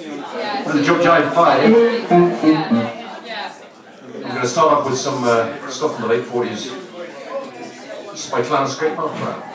For the Jump Jive 5. I'm going to start off with some uh, stuff from the late 40s. This is by Clarence Gatemouth.